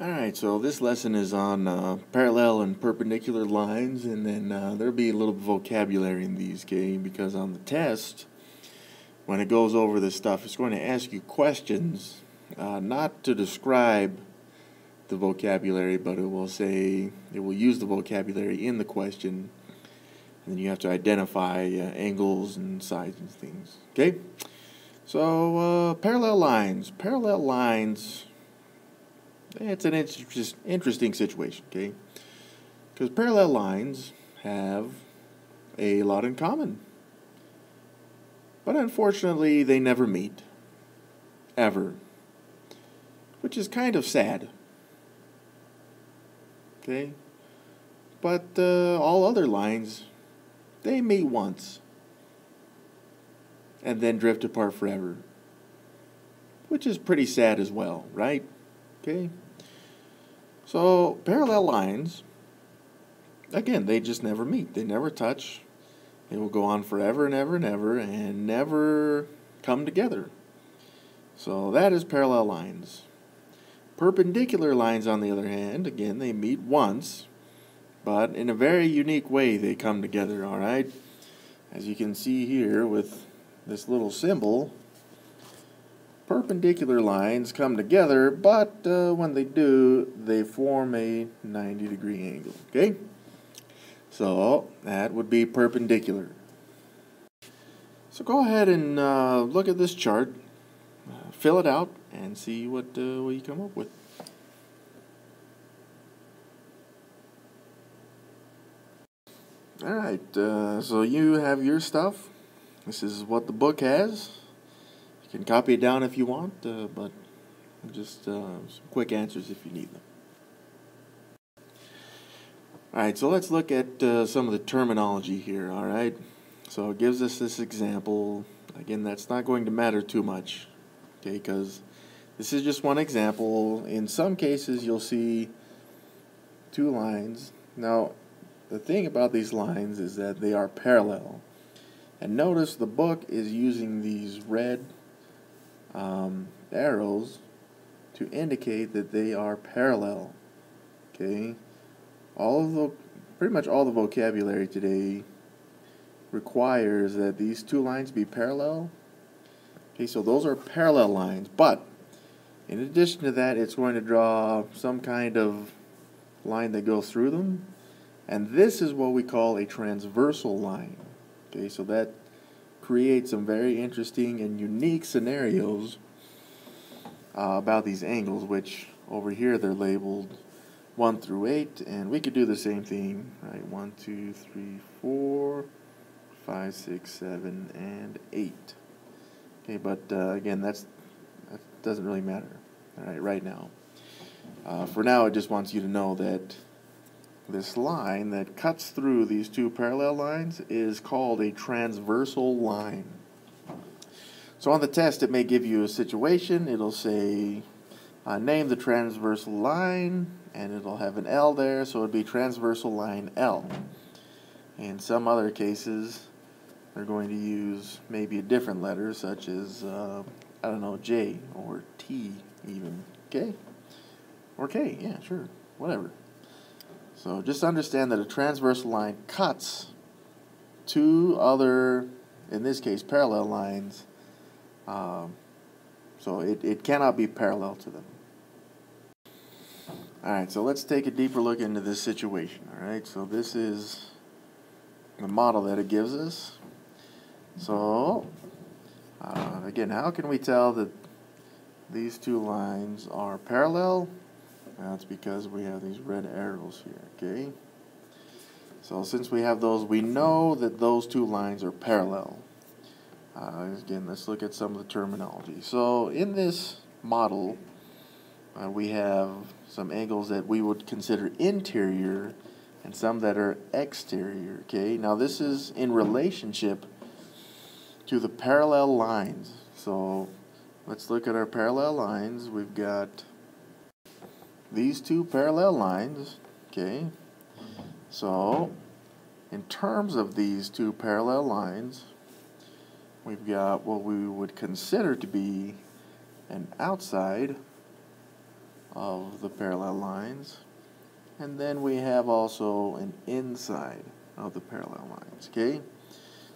Alright, so this lesson is on uh, parallel and perpendicular lines, and then uh, there'll be a little vocabulary in these, okay? Because on the test, when it goes over this stuff, it's going to ask you questions, uh, not to describe the vocabulary, but it will say, it will use the vocabulary in the question, and then you have to identify uh, angles and sides and things, okay? So, uh, parallel lines. Parallel lines it's an inter- interesting situation, okay? Because parallel lines have a lot in common. But unfortunately, they never meet. Ever. Which is kind of sad. Okay? But uh, all other lines, they meet once. And then drift apart forever. Which is pretty sad as well, right? Okay? So, parallel lines, again, they just never meet. They never touch. They will go on forever and ever and ever and never come together. So, that is parallel lines. Perpendicular lines, on the other hand, again, they meet once, but in a very unique way they come together, all right? As you can see here with this little symbol, perpendicular lines come together, but uh, when they do, they form a 90 degree angle, okay? So that would be perpendicular. So go ahead and uh, look at this chart, fill it out, and see what, uh, what you come up with. Alright, uh, so you have your stuff. This is what the book has. You can copy it down if you want, uh, but just uh, some quick answers if you need them. Alright, so let's look at uh, some of the terminology here, alright? So it gives us this example. Again, that's not going to matter too much, okay, because this is just one example. In some cases, you'll see two lines. Now, the thing about these lines is that they are parallel. And notice the book is using these red um, arrows to indicate that they are parallel. Okay, all of the pretty much all the vocabulary today requires that these two lines be parallel. Okay, so those are parallel lines, but in addition to that, it's going to draw some kind of line that goes through them, and this is what we call a transversal line. Okay, so that create some very interesting and unique scenarios uh, about these angles, which over here they're labeled 1 through 8, and we could do the same thing, right? 1, 2, 3, 4, 5, 6, 7, and 8. Okay, but uh, again, that's that doesn't really matter, all right, right now. Uh, for now, it just wants you to know that this line that cuts through these two parallel lines is called a transversal line. So on the test, it may give you a situation. It'll say, uh, name the transversal line, and it'll have an L there, so it'd be transversal line L. In some other cases, they're going to use maybe a different letter, such as, uh, I don't know, J or T even. Okay? Or K, yeah, sure, whatever. So just understand that a transversal line cuts two other, in this case, parallel lines. Um, so it, it cannot be parallel to them. Alright, so let's take a deeper look into this situation. Alright, so this is the model that it gives us. So, uh, again, how can we tell that these two lines are parallel? That's because we have these red arrows here, okay? So since we have those, we know that those two lines are parallel. Uh, again, let's look at some of the terminology. So in this model, uh, we have some angles that we would consider interior and some that are exterior, okay? Now this is in relationship to the parallel lines. So let's look at our parallel lines. We've got these two parallel lines, okay? So, in terms of these two parallel lines, we've got what we would consider to be an outside of the parallel lines. And then we have also an inside of the parallel lines, okay?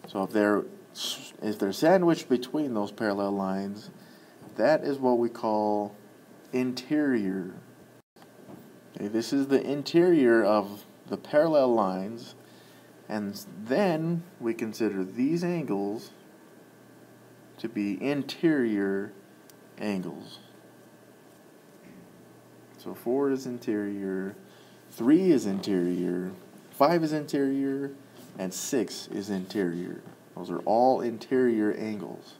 So if they're if they're sandwiched between those parallel lines, that is what we call interior. Okay, this is the interior of the parallel lines, and then we consider these angles to be interior angles. So 4 is interior, 3 is interior, 5 is interior, and 6 is interior. Those are all interior angles.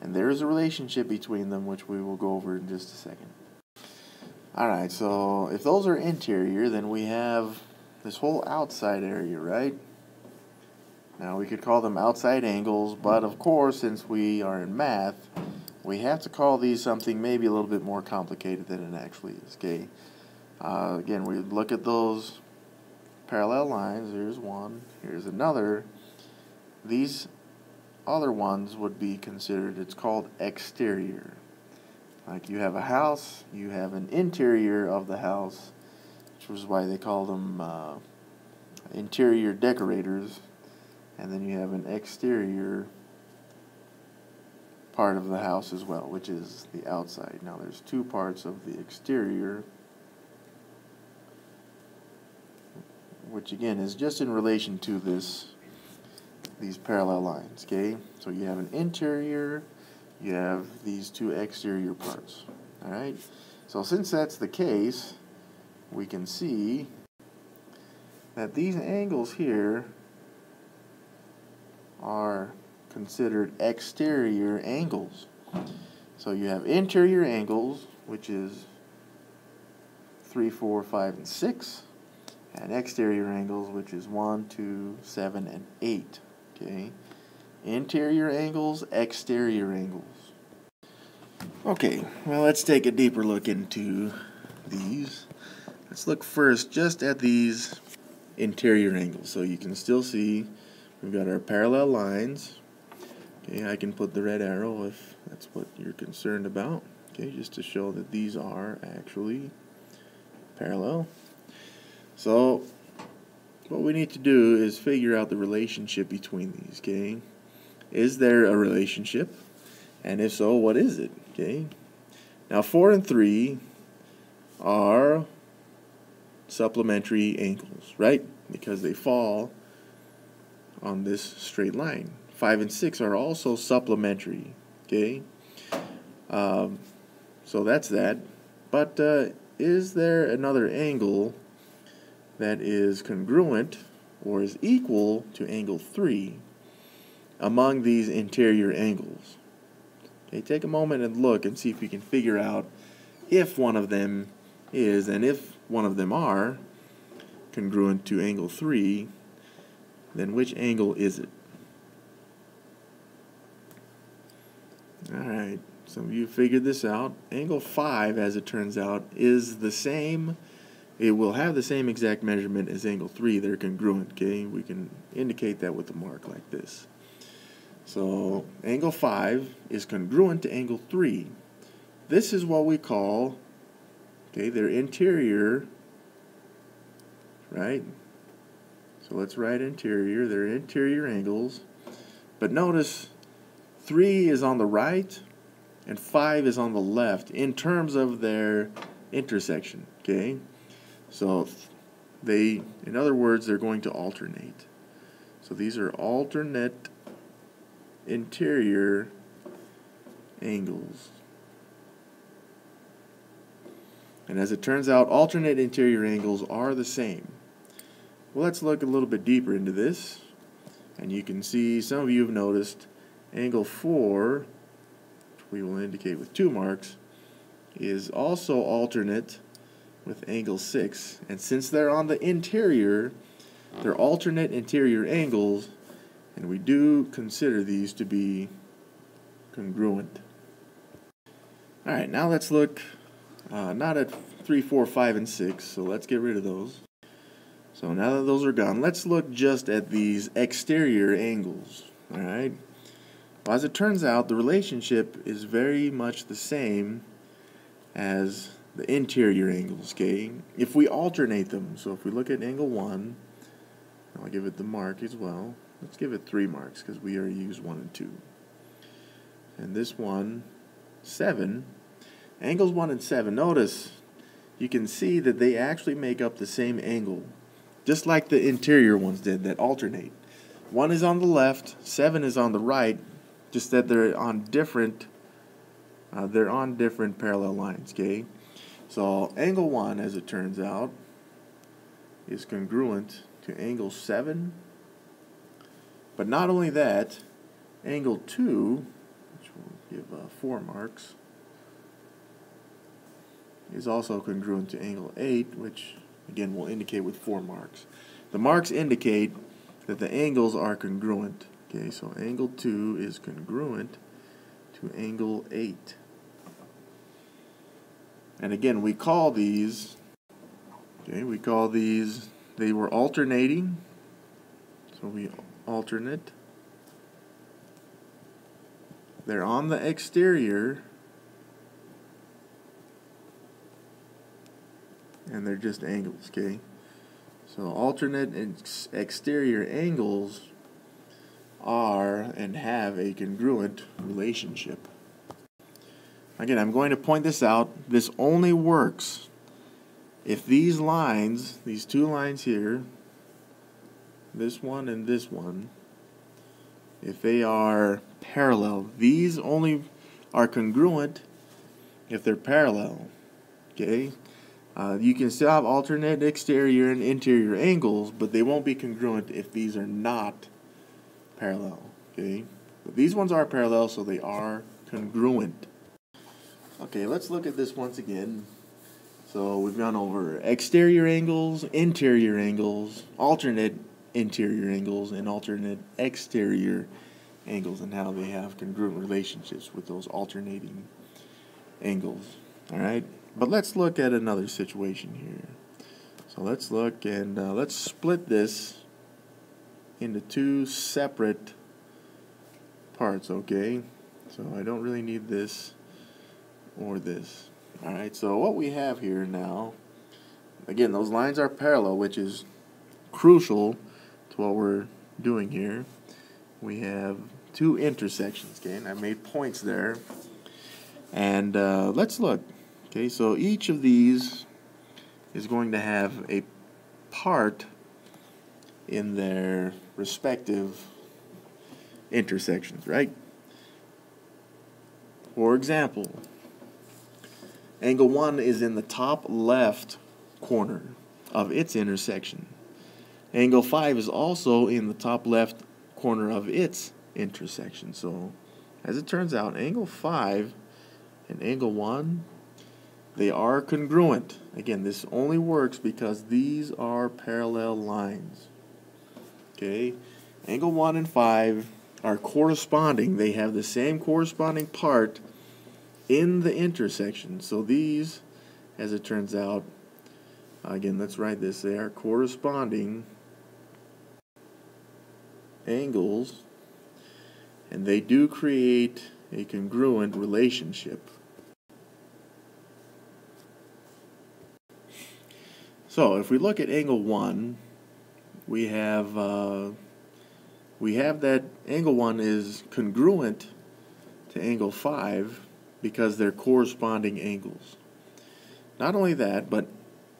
And there is a relationship between them, which we will go over in just a second. Alright, so if those are interior, then we have this whole outside area, right? Now we could call them outside angles, but of course, since we are in math, we have to call these something maybe a little bit more complicated than it actually is, okay? Uh, again, we look at those parallel lines. Here's one, here's another. These other ones would be considered, it's called exterior. Like you have a house, you have an interior of the house, which was why they called them uh, interior decorators, and then you have an exterior part of the house as well, which is the outside. Now there's two parts of the exterior, which again is just in relation to this these parallel lines, okay? So you have an interior, you have these two exterior parts, all right? So since that's the case, we can see that these angles here are considered exterior angles. So you have interior angles, which is 3, 4, 5, and 6, and exterior angles, which is 1, 2, 7, and 8. Okay, interior angles, exterior angles. Okay, well, let's take a deeper look into these. Let's look first just at these interior angles. So you can still see we've got our parallel lines. Okay, I can put the red arrow if that's what you're concerned about. Okay, just to show that these are actually parallel. So what we need to do is figure out the relationship between these, okay? Is there a relationship? And if so, what is it, okay? Now 4 and 3 are supplementary angles, right? Because they fall on this straight line. 5 and 6 are also supplementary, okay? Um, so that's that. But uh, is there another angle that is congruent or is equal to angle 3 among these interior angles. Okay, take a moment and look and see if you can figure out if one of them is, and if one of them are, congruent to angle 3, then which angle is it? Alright, some of you figured this out. Angle 5, as it turns out, is the same it will have the same exact measurement as angle 3. They're congruent, okay? We can indicate that with a mark like this. So angle 5 is congruent to angle 3. This is what we call, okay, their interior, right? So let's write interior. They're interior angles. But notice 3 is on the right and 5 is on the left in terms of their intersection, okay? So they, in other words, they're going to alternate. So these are alternate interior angles. And as it turns out, alternate interior angles are the same. Well, let's look a little bit deeper into this. And you can see, some of you have noticed, angle 4, which we will indicate with two marks, is also alternate with angle 6. And since they're on the interior, they're alternate interior angles, and we do consider these to be congruent. Alright, now let's look uh, not at 3, 4, 5, and 6, so let's get rid of those. So now that those are gone, let's look just at these exterior angles. Alright? Well, as it turns out, the relationship is very much the same as the interior angles, okay? If we alternate them, so if we look at angle 1, I'll give it the mark as well. Let's give it 3 marks because we already used 1 and 2. And this one, 7. Angles 1 and 7, notice you can see that they actually make up the same angle, just like the interior ones did that alternate. 1 is on the left, 7 is on the right, just that they're on different uh, they're on different parallel lines, okay? So angle 1, as it turns out, is congruent to angle 7. But not only that, angle 2, which will give uh, 4 marks, is also congruent to angle 8, which again will indicate with 4 marks. The marks indicate that the angles are congruent. Okay, so angle 2 is congruent to angle 8. And again, we call these, okay, we call these, they were alternating. So we alternate. They're on the exterior. And they're just angles, okay? So alternate and exterior angles are and have a congruent relationship. Again, I'm going to point this out. This only works if these lines, these two lines here, this one and this one, if they are parallel, these only are congruent if they're parallel. Okay? Uh, you can still have alternate exterior and interior angles, but they won't be congruent if these are not parallel. Okay? But these ones are parallel, so they are congruent. Okay, let's look at this once again. So we've gone over exterior angles, interior angles, alternate interior angles, and alternate exterior angles, and how they have congruent relationships with those alternating angles. All right, but let's look at another situation here. So let's look and uh, let's split this into two separate parts, okay? So I don't really need this or this. Alright, so what we have here now, again, those lines are parallel, which is crucial what we're doing here. We have two intersections, okay, and I made points there. And uh, let's look. Okay, so each of these is going to have a part in their respective intersections, right? For example, Angle 1 is in the top left corner of its intersection. Angle 5 is also in the top left corner of its intersection. So, as it turns out, angle 5 and angle 1, they are congruent. Again, this only works because these are parallel lines. Okay, angle 1 and 5 are corresponding. They have the same corresponding part in the intersection. So these, as it turns out, again, let's write this, they are corresponding angles, and they do create a congruent relationship. So if we look at angle 1, we have uh, we have that angle 1 is congruent to angle 5 because they're corresponding angles. Not only that, but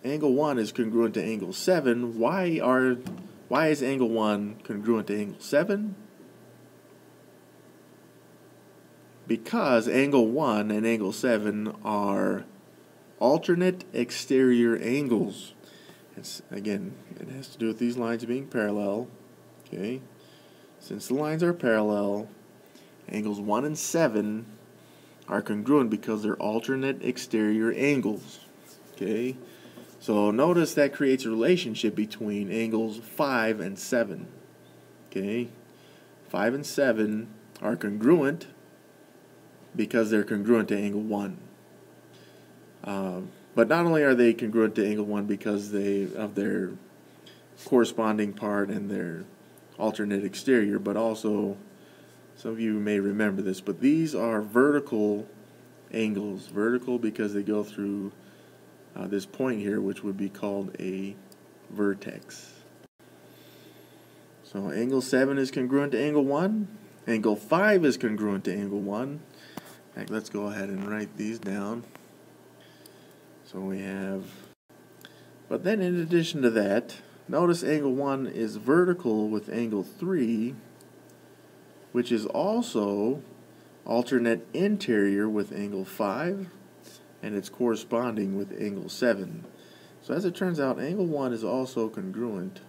angle 1 is congruent to angle 7. Why are why is angle 1 congruent to angle 7? Because angle 1 and angle 7 are alternate exterior angles. It's again, it has to do with these lines being parallel. Okay? Since the lines are parallel, angles 1 and 7 are congruent because they're alternate exterior angles. Okay, so notice that creates a relationship between angles 5 and 7. Okay, 5 and 7 are congruent because they're congruent to angle 1. Um, but not only are they congruent to angle 1 because they of their corresponding part and their alternate exterior, but also some of you may remember this, but these are vertical angles. Vertical because they go through uh, this point here, which would be called a vertex. So angle 7 is congruent to angle 1. Angle 5 is congruent to angle 1. Right, let's go ahead and write these down. So we have, but then in addition to that, notice angle 1 is vertical with angle 3, which is also alternate interior with angle 5, and it's corresponding with angle 7. So as it turns out, angle 1 is also congruent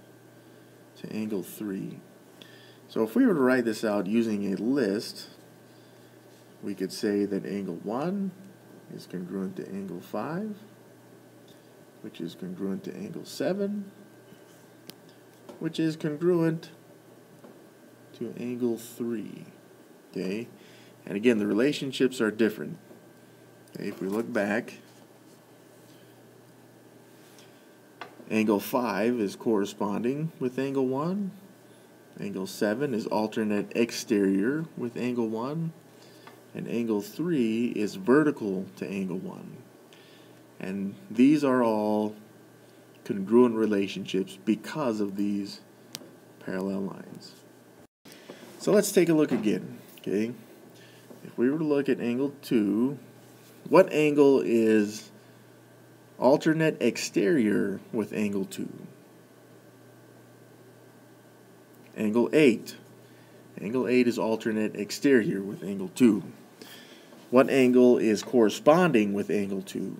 to angle 3. So if we were to write this out using a list, we could say that angle 1 is congruent to angle 5, which is congruent to angle 7, which is congruent to angle 3. Okay? And again, the relationships are different. If we look back, angle 5 is corresponding with angle 1. Angle 7 is alternate exterior with angle 1 and angle 3 is vertical to angle 1. And these are all congruent relationships because of these parallel lines. So let's take a look again. Okay, If we were to look at angle 2, what angle is alternate exterior with angle 2? Angle 8. Angle 8 is alternate exterior with angle 2. What angle is corresponding with angle 2?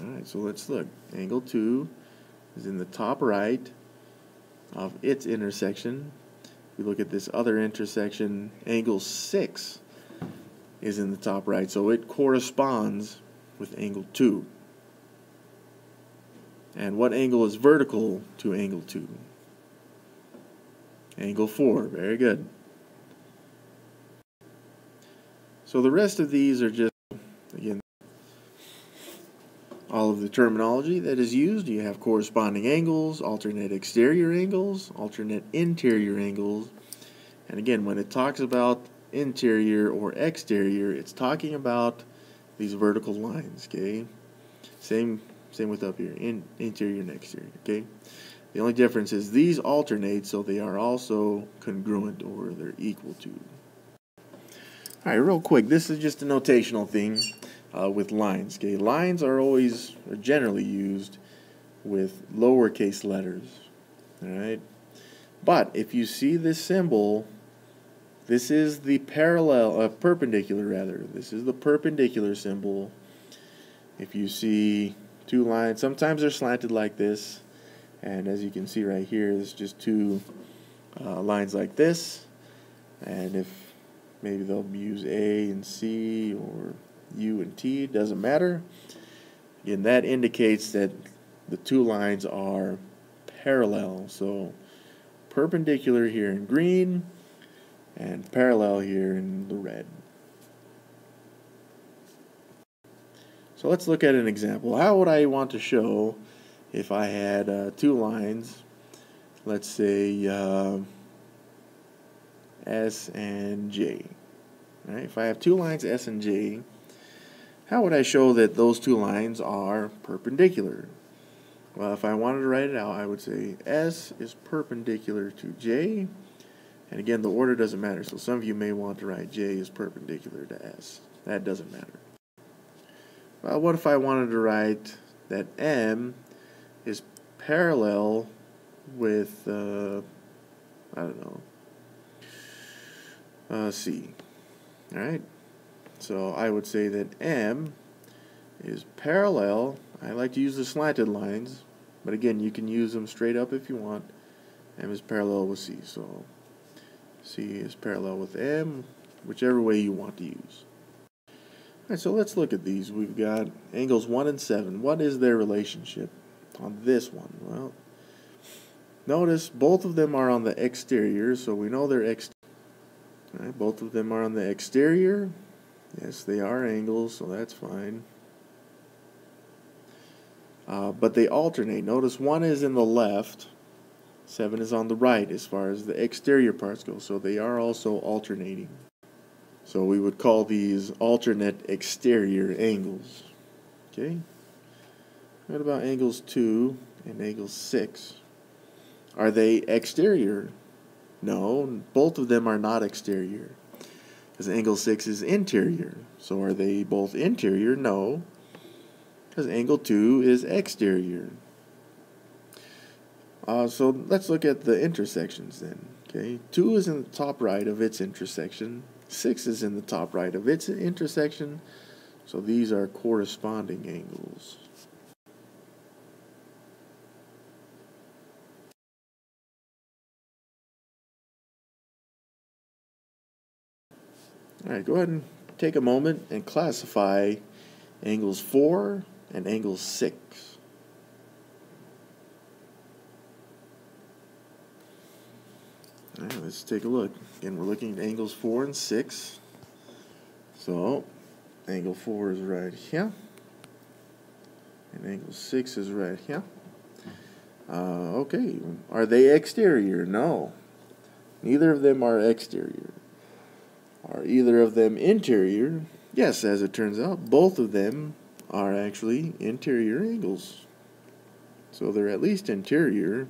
Alright, so let's look. Angle 2 is in the top right of its intersection. If We look at this other intersection, angle 6 is in the top right, so it corresponds with angle 2. And what angle is vertical to angle 2? Angle 4, very good. So the rest of these are just, again, all of the terminology that is used. You have corresponding angles, alternate exterior angles, alternate interior angles. And again, when it talks about interior or exterior, it's talking about these vertical lines, okay? Same same with up here, in, interior and exterior, okay? The only difference is these alternate, so they are also congruent or they're equal to. All right, real quick, this is just a notational thing uh, with lines. Okay, lines are always are generally used with lowercase letters. All right, but if you see this symbol, this is the parallel, uh, perpendicular rather. This is the perpendicular symbol. If you see two lines, sometimes they're slanted like this, and as you can see right here, there's just two uh, lines like this. And if Maybe they'll use A and C or U and T, doesn't matter. And that indicates that the two lines are parallel. So perpendicular here in green and parallel here in the red. So let's look at an example. How would I want to show if I had uh, two lines, let's say uh, S and J. Right? If I have two lines S and J, how would I show that those two lines are perpendicular? Well, if I wanted to write it out, I would say S is perpendicular to J. And again, the order doesn't matter. So some of you may want to write J is perpendicular to S. That doesn't matter. Well, what if I wanted to write that M is parallel with, uh, I don't know, uh, C. All right. So I would say that M is parallel. I like to use the slanted lines, but again, you can use them straight up if you want. M is parallel with C. So C is parallel with M, whichever way you want to use. All right, so let's look at these. We've got angles 1 and 7. What is their relationship on this one? Well, notice both of them are on the exterior, so we know they're exterior. Right, both of them are on the exterior. Yes, they are angles, so that's fine. Uh, but they alternate. Notice one is in the left, 7 is on the right as far as the exterior parts go, so they are also alternating. So we would call these alternate exterior angles. Okay. What about angles 2 and angle 6? Are they exterior? No, both of them are not exterior. Because angle 6 is interior. So are they both interior? No. Because angle 2 is exterior. Uh, so let's look at the intersections then. Okay, 2 is in the top right of its intersection. 6 is in the top right of its intersection. So these are corresponding angles. All right, go ahead and take a moment and classify angles 4 and angle 6. Let's take a look. Again, we're looking at angles 4 and 6. So, angle 4 is right here. And angle 6 is right here. Uh, okay, are they exterior? No. Neither of them are exterior. Are either of them interior? Yes, as it turns out, both of them are actually interior angles. So they're at least interior.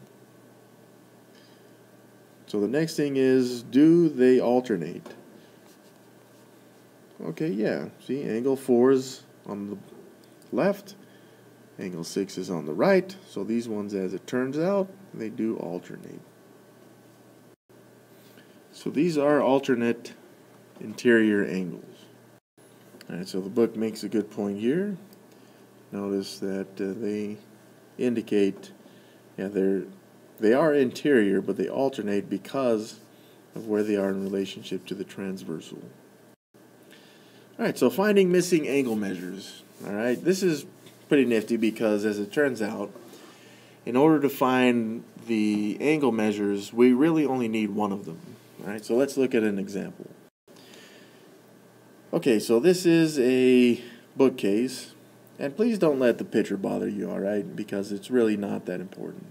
So the next thing is, do they alternate? Okay, yeah. See, angle 4 is on the left, angle 6 is on the right. So these ones, as it turns out, they do alternate. So these are alternate interior angles. Alright, so the book makes a good point here. Notice that uh, they indicate, yeah, they're they are interior, but they alternate because of where they are in relationship to the transversal. Alright, so finding missing angle measures. Alright, this is pretty nifty because as it turns out, in order to find the angle measures, we really only need one of them. Alright, so let's look at an example. Okay, so this is a bookcase, and please don't let the picture bother you, alright, because it's really not that important.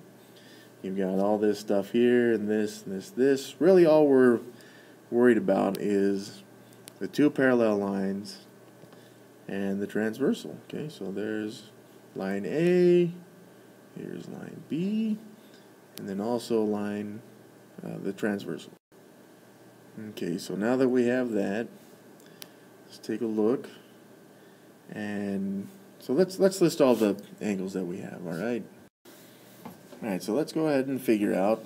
You've got all this stuff here, and this, and this, this. Really all we're worried about is the two parallel lines and the transversal. Okay, so there's line A, here's line B, and then also line uh, the transversal. Okay, so now that we have that, Let's take a look. And so let's let's list all the angles that we have, all right? All right, so let's go ahead and figure out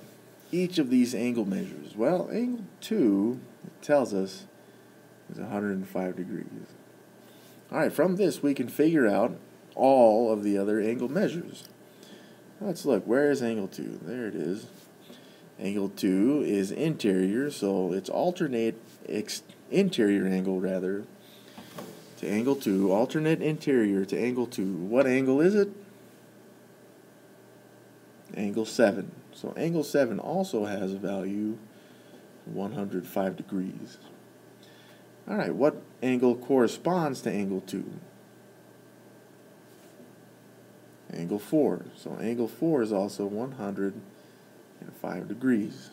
each of these angle measures. Well, angle 2 tells us is 105 degrees. All right, from this we can figure out all of the other angle measures. Let's look, where is angle 2? There it is. Angle 2 is interior, so it's alternate interior angle rather to angle 2, alternate interior to angle 2. What angle is it? Angle 7. So angle 7 also has a value 105 degrees. Alright, what angle corresponds to angle 2? Angle 4. So angle 4 is also 105 degrees.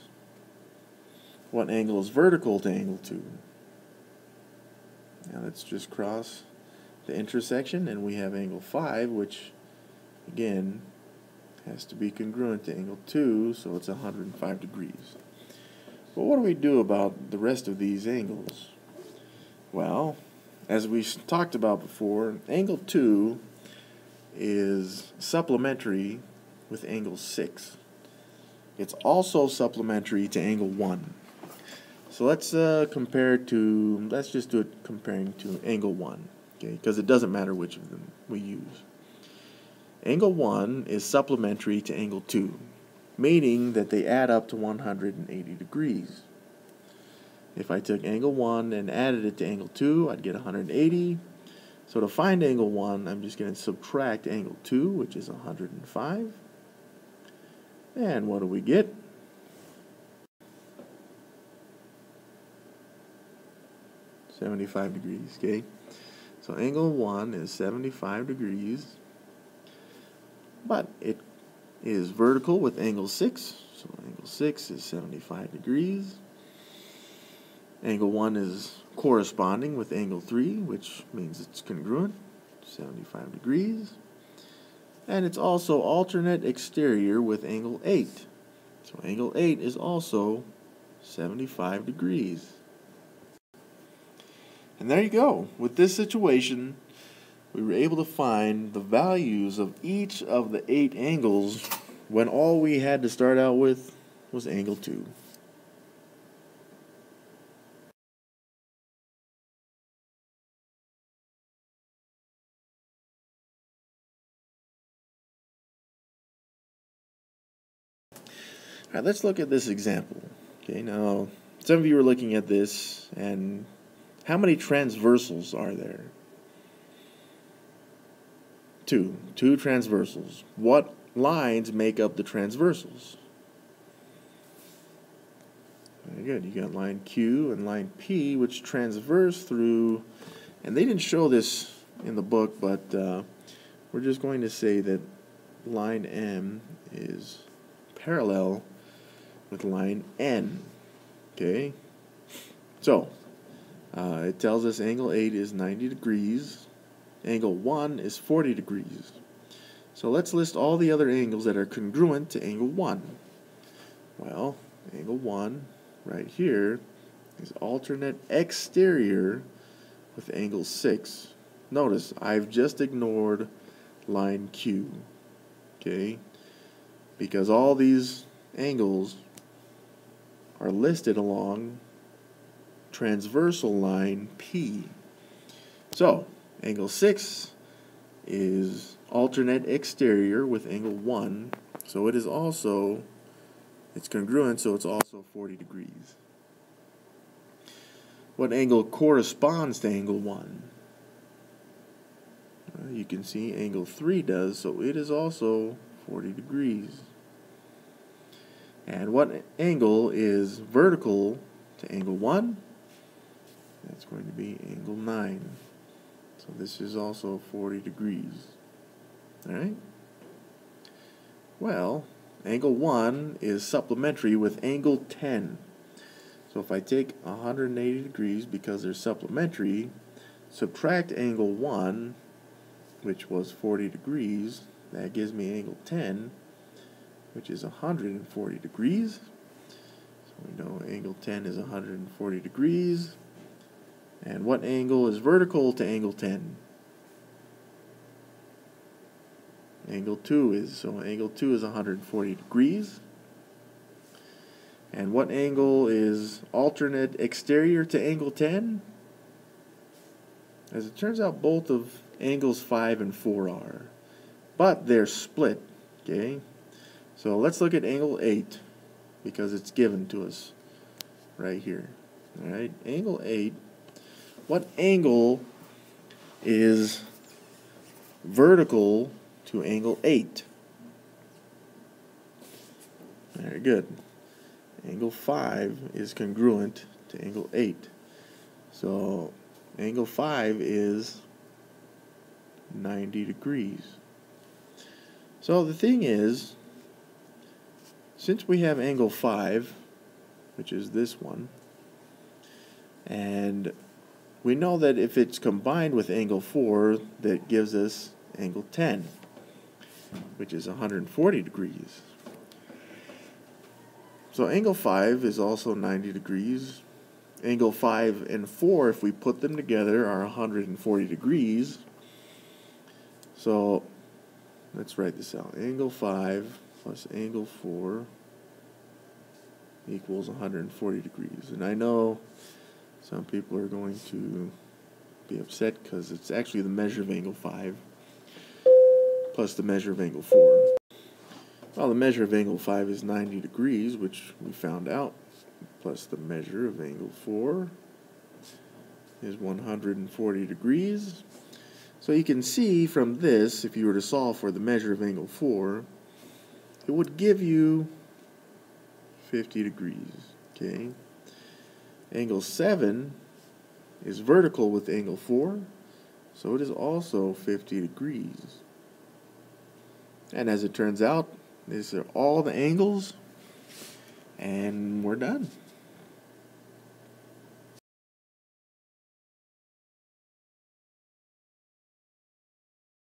What angle is vertical to angle 2? Now let's just cross the intersection and we have angle 5 which again has to be congruent to angle 2 so it's 105 degrees. But what do we do about the rest of these angles? Well, as we talked about before, angle 2 is supplementary with angle 6. It's also supplementary to angle 1. So let's uh, compare to, let's just do it comparing to angle 1, okay, because it doesn't matter which of them we use. Angle 1 is supplementary to angle 2, meaning that they add up to 180 degrees. If I took angle 1 and added it to angle 2, I'd get 180. So to find angle 1, I'm just going to subtract angle 2, which is 105. And what do we get? 75 degrees, okay? So angle 1 is 75 degrees, but it is vertical with angle 6, so angle 6 is 75 degrees. Angle 1 is corresponding with angle 3, which means it's congruent, 75 degrees. And it's also alternate exterior with angle 8. So angle 8 is also 75 degrees. And there you go. With this situation, we were able to find the values of each of the eight angles when all we had to start out with was angle 2. All right, let's look at this example. Okay, now some of you are looking at this, and how many transversals are there? Two. Two transversals. What lines make up the transversals? Very good. You got line Q and line P, which transverse through, and they didn't show this in the book, but uh, we're just going to say that line M is parallel with line N. Okay? So, uh, it tells us angle 8 is 90 degrees. Angle 1 is 40 degrees. So let's list all the other angles that are congruent to angle 1. Well, angle 1 right here is alternate exterior with angle 6. Notice, I've just ignored line Q. Okay? Because all these angles are listed along transversal line P. So, angle 6 is alternate exterior with angle 1, so it is also, it's congruent, so it's also 40 degrees. What angle corresponds to angle 1? Uh, you can see angle 3 does, so it is also 40 degrees. And what angle is vertical to angle 1? That's going to be angle 9. So this is also 40 degrees. Alright? Well, angle 1 is supplementary with angle 10. So if I take 180 degrees because they're supplementary, subtract angle 1, which was 40 degrees, that gives me angle 10, which is 140 degrees. So we know angle 10 is 140 degrees. And what angle is vertical to angle 10? Angle 2 is, so angle 2 is 140 degrees. And what angle is alternate exterior to angle 10? As it turns out, both of angles 5 and 4 are. But they're split, okay? So let's look at angle 8 because it's given to us right here. Alright, angle 8. What angle is vertical to angle 8? Very good. Angle 5 is congruent to angle 8. So angle 5 is 90 degrees. So the thing is, since we have angle 5, which is this one, and we know that if it's combined with angle 4, that gives us angle 10, which is 140 degrees. So angle 5 is also 90 degrees. Angle 5 and 4, if we put them together, are 140 degrees. So let's write this out. Angle 5 plus angle 4 equals 140 degrees. And I know some people are going to be upset because it's actually the measure of angle 5 plus the measure of angle 4. Well, the measure of angle 5 is 90 degrees, which we found out, plus the measure of angle 4 is 140 degrees. So you can see from this, if you were to solve for the measure of angle 4, it would give you 50 degrees. Okay. Angle 7 is vertical with angle 4, so it is also 50 degrees. And as it turns out, these are all the angles, and we're done.